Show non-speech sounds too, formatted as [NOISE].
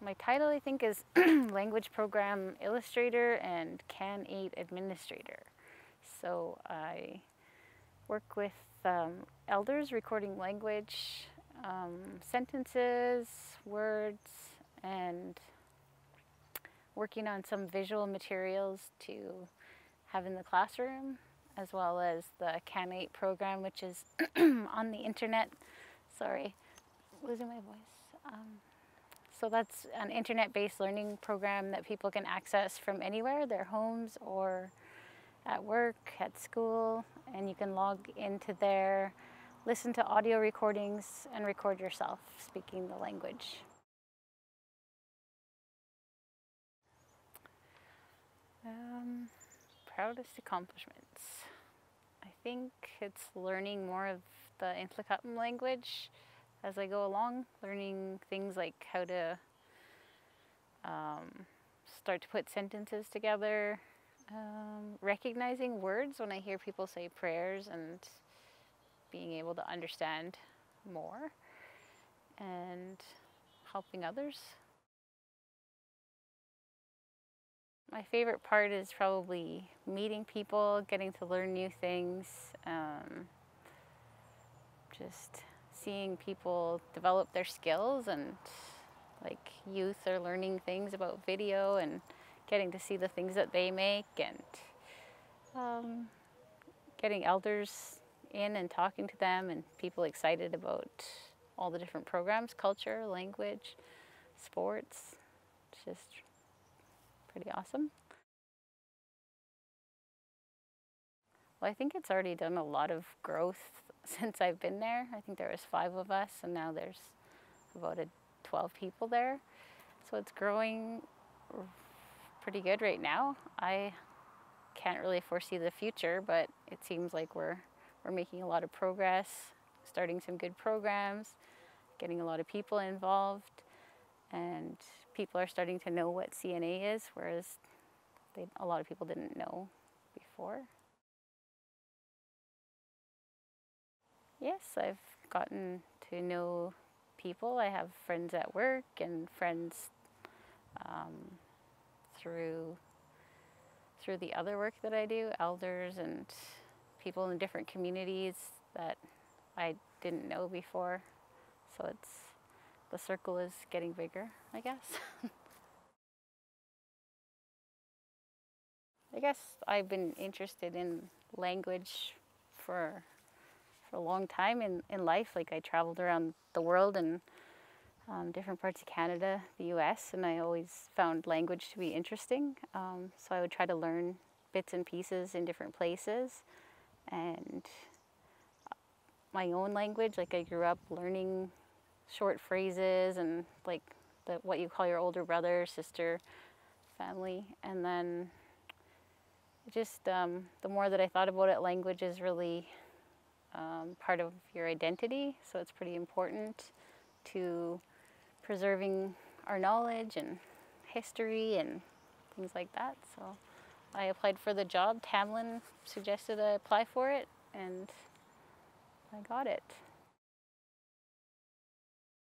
my title I think is [CLEARS THROAT] Language Program Illustrator and Can 8 Administrator. So I work with um, elders recording language, um, sentences, words, and working on some visual materials to have in the classroom, as well as the Can 8 program, which is [CLEARS THROAT] on the internet. Sorry, losing my voice. Um, so that's an internet-based learning program that people can access from anywhere, their homes or at work, at school, and you can log into there, listen to audio recordings, and record yourself speaking the language. Um, proudest accomplishments. I think it's learning more of the Nlaka'pamux language as I go along, learning things like how to um, start to put sentences together, um, recognizing words when I hear people say prayers and being able to understand more and helping others. My favorite part is probably meeting people, getting to learn new things, um, just seeing people develop their skills and like youth are learning things about video and getting to see the things that they make and um, getting elders in and talking to them and people excited about all the different programs, culture, language, sports. It's just pretty awesome. Well, I think it's already done a lot of growth [LAUGHS] since I've been there. I think there was five of us and now there's about a 12 people there. So it's growing pretty good right now. I can't really foresee the future, but it seems like we're, we're making a lot of progress, starting some good programs, getting a lot of people involved, and people are starting to know what CNA is, whereas they, a lot of people didn't know before. Yes, I've gotten to know people. I have friends at work and friends um, through through the other work that I do, elders and people in different communities that I didn't know before. So it's the circle is getting bigger, I guess. [LAUGHS] I guess I've been interested in language for for a long time in, in life. Like I traveled around the world and um, different parts of Canada, the US, and I always found language to be interesting. Um, so I would try to learn bits and pieces in different places. And my own language, like I grew up learning short phrases and like the, what you call your older brother, sister, family. And then just um, the more that I thought about it, language is really um, part of your identity. So it's pretty important to preserving our knowledge and history and things like that. So I applied for the job. Tamlin suggested I apply for it and I got it.